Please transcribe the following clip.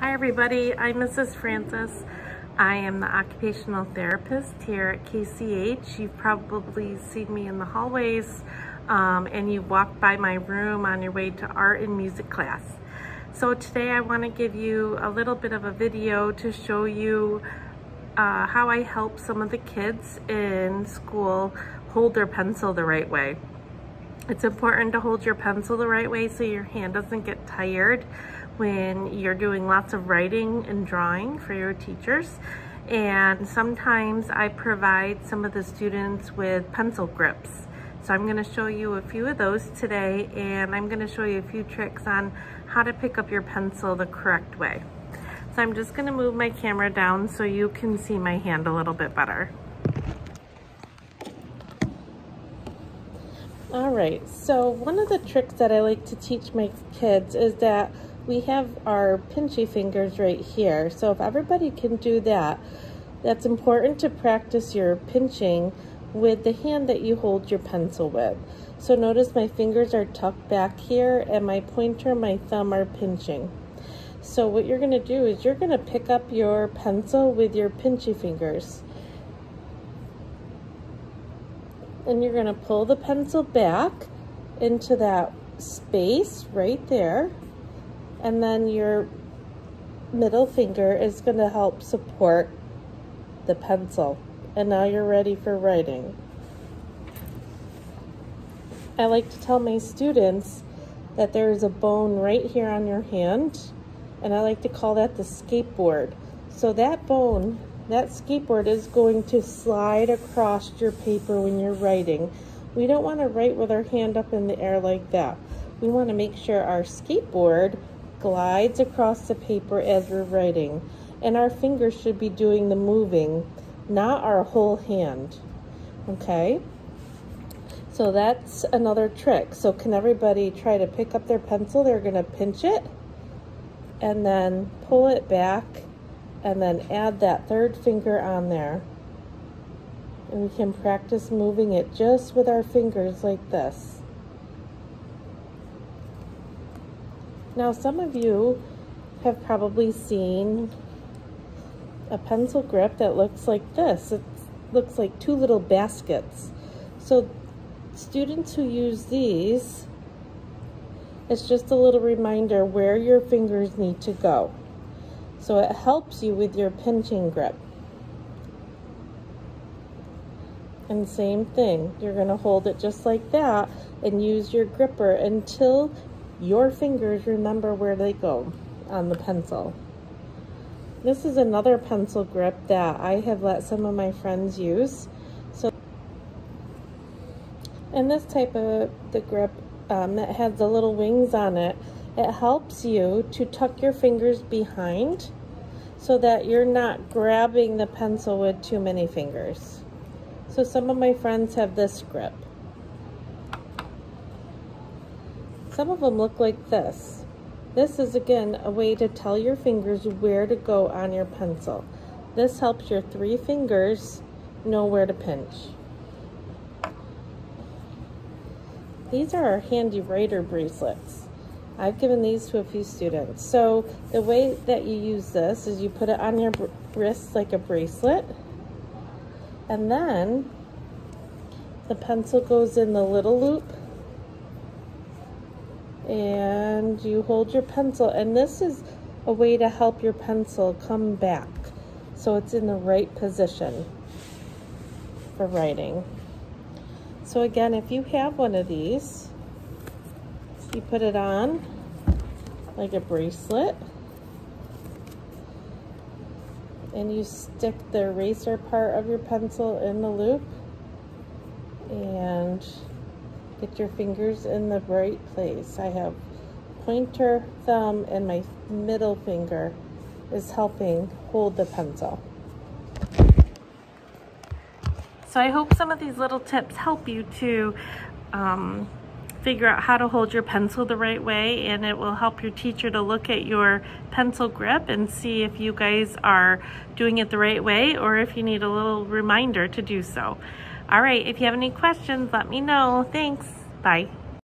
Hi everybody, I'm Mrs. Francis. I am the occupational therapist here at KCH. You've probably seen me in the hallways um, and you've walked by my room on your way to art and music class. So today I want to give you a little bit of a video to show you uh, how I help some of the kids in school hold their pencil the right way. It's important to hold your pencil the right way so your hand doesn't get tired when you're doing lots of writing and drawing for your teachers. And sometimes I provide some of the students with pencil grips. So I'm gonna show you a few of those today and I'm gonna show you a few tricks on how to pick up your pencil the correct way. So I'm just gonna move my camera down so you can see my hand a little bit better. All right, so one of the tricks that I like to teach my kids is that we have our pinchy fingers right here. So if everybody can do that, that's important to practice your pinching with the hand that you hold your pencil with. So notice my fingers are tucked back here and my pointer my thumb are pinching. So what you're gonna do is you're gonna pick up your pencil with your pinchy fingers. And you're gonna pull the pencil back into that space right there and then your middle finger is going to help support the pencil. And now you're ready for writing. I like to tell my students that there is a bone right here on your hand, and I like to call that the skateboard. So that bone, that skateboard is going to slide across your paper when you're writing. We don't want to write with our hand up in the air like that. We want to make sure our skateboard glides across the paper as we're writing, and our fingers should be doing the moving, not our whole hand. Okay? So that's another trick. So can everybody try to pick up their pencil? They're going to pinch it and then pull it back and then add that third finger on there. And we can practice moving it just with our fingers like this. Now some of you have probably seen a pencil grip that looks like this. It looks like two little baskets. So students who use these, it's just a little reminder where your fingers need to go. So it helps you with your pinching grip. And same thing, you're gonna hold it just like that and use your gripper until your fingers remember where they go on the pencil. This is another pencil grip that I have let some of my friends use. So, and this type of the grip um, that has the little wings on it, it helps you to tuck your fingers behind so that you're not grabbing the pencil with too many fingers. So some of my friends have this grip. Some of them look like this. This is again a way to tell your fingers where to go on your pencil. This helps your three fingers know where to pinch. These are our HandiWriter bracelets. I've given these to a few students. So the way that you use this is you put it on your wrist like a bracelet and then the pencil goes in the little loop and you hold your pencil and this is a way to help your pencil come back so it's in the right position for writing. So again, if you have one of these, you put it on like a bracelet and you stick the eraser part of your pencil in the loop and Get your fingers in the right place. I have pointer, thumb, and my middle finger is helping hold the pencil. So I hope some of these little tips help you to um, figure out how to hold your pencil the right way and it will help your teacher to look at your pencil grip and see if you guys are doing it the right way or if you need a little reminder to do so. All right, if you have any questions, let me know. Thanks. Bye.